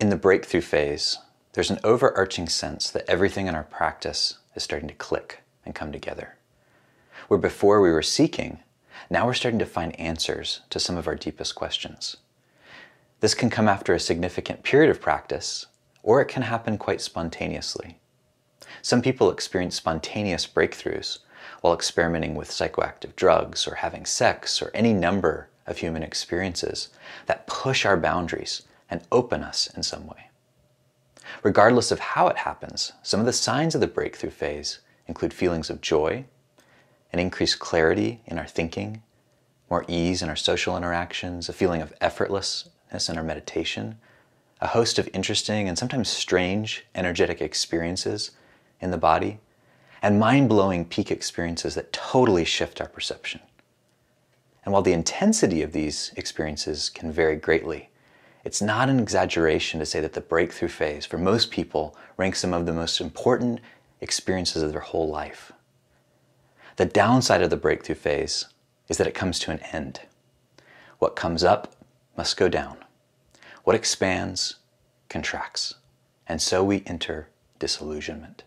In the breakthrough phase, there's an overarching sense that everything in our practice is starting to click and come together. Where before we were seeking, now we're starting to find answers to some of our deepest questions. This can come after a significant period of practice, or it can happen quite spontaneously. Some people experience spontaneous breakthroughs while experimenting with psychoactive drugs or having sex or any number of human experiences that push our boundaries and open us in some way. Regardless of how it happens, some of the signs of the breakthrough phase include feelings of joy, an increased clarity in our thinking, more ease in our social interactions, a feeling of effortlessness in our meditation, a host of interesting and sometimes strange energetic experiences in the body, and mind blowing peak experiences that totally shift our perception. And while the intensity of these experiences can vary greatly, it's not an exaggeration to say that the breakthrough phase for most people ranks some of the most important experiences of their whole life. The downside of the breakthrough phase is that it comes to an end. What comes up must go down. What expands contracts. And so we enter disillusionment.